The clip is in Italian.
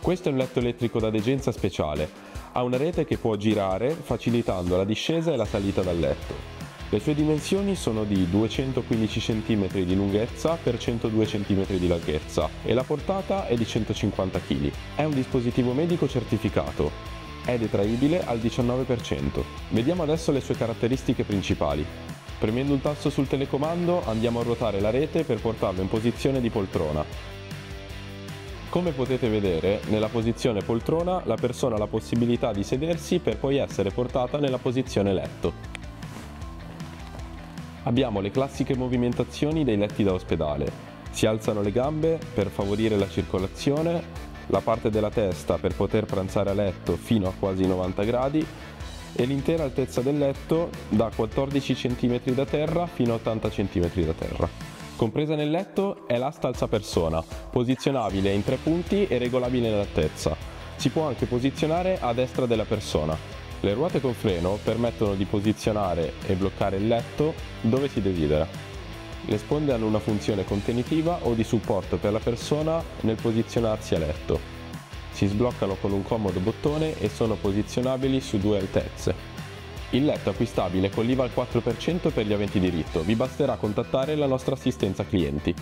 Questo è un letto elettrico da degenza speciale. Ha una rete che può girare facilitando la discesa e la salita dal letto. Le sue dimensioni sono di 215 cm di lunghezza per 102 cm di larghezza e la portata è di 150 kg. È un dispositivo medico certificato. È detraibile al 19%. Vediamo adesso le sue caratteristiche principali. Premendo il tasto sul telecomando andiamo a ruotare la rete per portarlo in posizione di poltrona. Come potete vedere, nella posizione poltrona la persona ha la possibilità di sedersi per poi essere portata nella posizione letto. Abbiamo le classiche movimentazioni dei letti da ospedale. Si alzano le gambe per favorire la circolazione, la parte della testa per poter pranzare a letto fino a quasi 90 gradi e l'intera altezza del letto da 14 cm da terra fino a 80 cm da terra. Compresa nel letto è l'asta alza persona, posizionabile in tre punti e regolabile nell'altezza. Si può anche posizionare a destra della persona. Le ruote con freno permettono di posizionare e bloccare il letto dove si desidera. Le sponde hanno una funzione contenitiva o di supporto per la persona nel posizionarsi a letto. Si sbloccano con un comodo bottone e sono posizionabili su due altezze. Il letto acquistabile con l'IVA al 4% per gli aventi diritto, vi basterà contattare la nostra assistenza clienti.